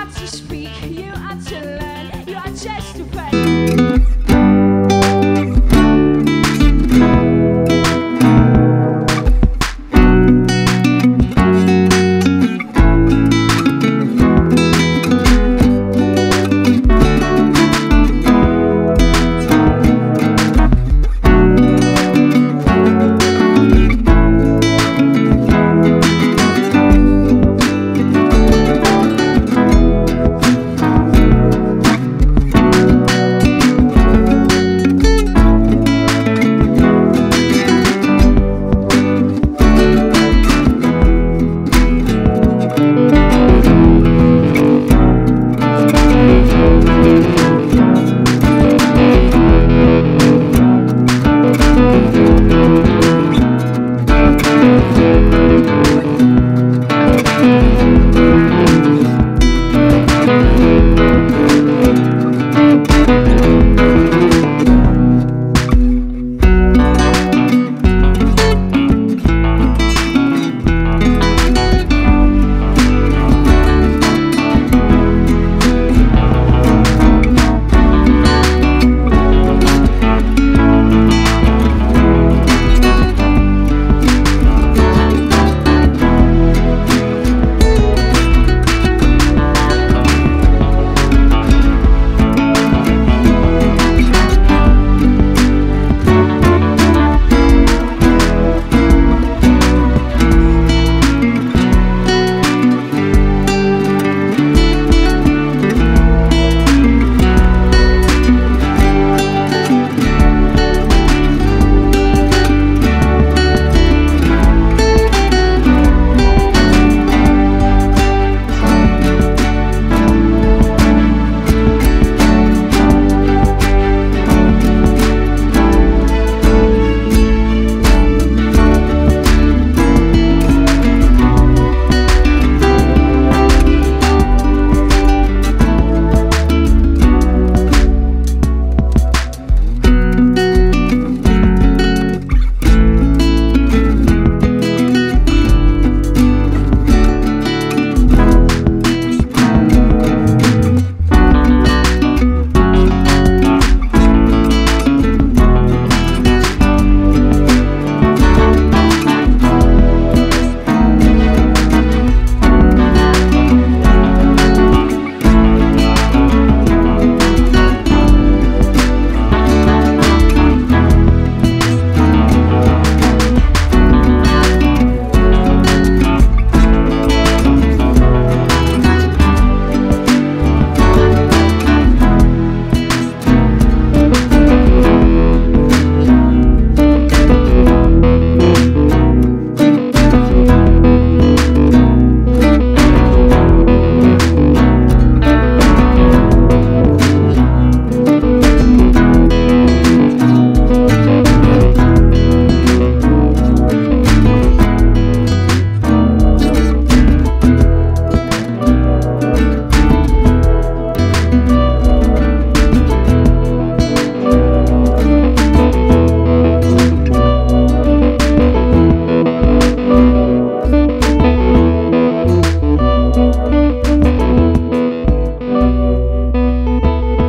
are to speak, you are to learn, you are just to play.